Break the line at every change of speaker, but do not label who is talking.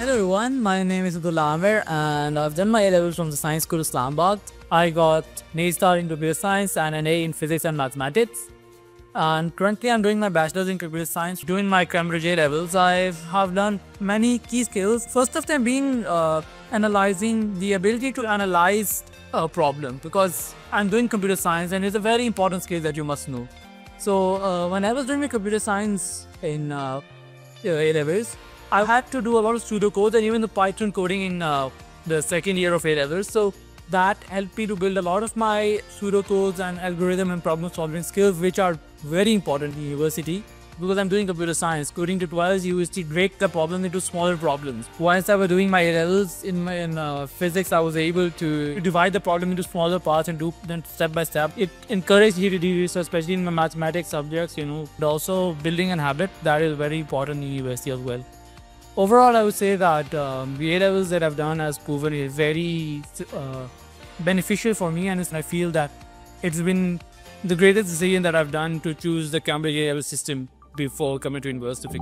Hello everyone, my name is Abdullah Amir and I've done my A-levels from the Science School of Islamabad. I got an A star in computer science and an A in physics and mathematics. And currently I'm doing my bachelor's in computer science. Doing my Cambridge A levels, I have done many key skills. First of them being uh, analyzing the ability to analyze a problem because I'm doing computer science and it's a very important skill that you must know. So uh, when I was doing my computer science in uh, A levels, I had to do a lot of pseudocodes and even the Python coding in uh, the second year of A levels. So that helped me to build a lot of my pseudo codes and algorithm and problem solving skills, which are very important in university because I'm doing computer science. Coding tutorials you used to break the problem into smaller problems. Once I was doing my levels in my in, uh, physics, I was able to divide the problem into smaller parts and do them step by step. It encouraged you to do research, especially in my mathematics subjects, you know, but also building an habit that is very important in university as well overall, I would say that um, the A levels that I've done has proven very uh, beneficial for me, and I feel that it's been the greatest decision that I've done to choose the Cambridge A level system before coming to university.